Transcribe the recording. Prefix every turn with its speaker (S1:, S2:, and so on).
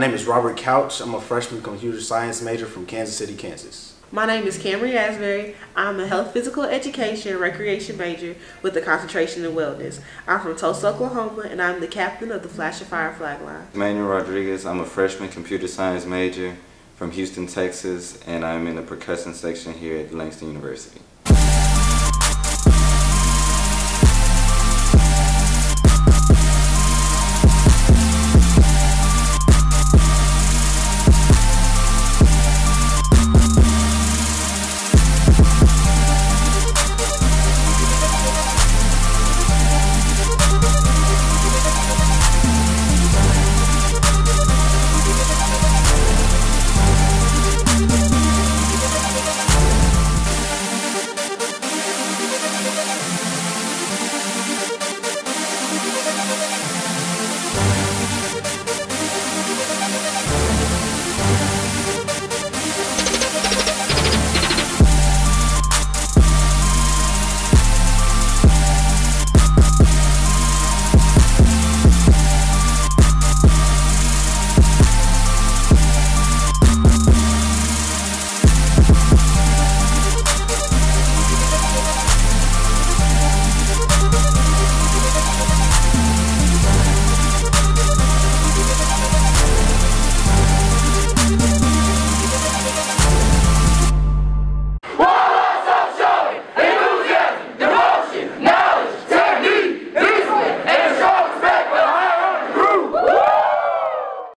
S1: My name is Robert Couch. I'm a freshman computer science major from Kansas City, Kansas.
S2: My name is Camry Asbury. I'm a health physical education recreation major with a concentration in wellness. I'm from Tulsa, Oklahoma, and I'm the captain of the Flash of Fire flag line.
S3: Manuel Rodriguez. I'm a freshman computer science major from Houston, Texas, and I'm in the percussion section here at Langston University.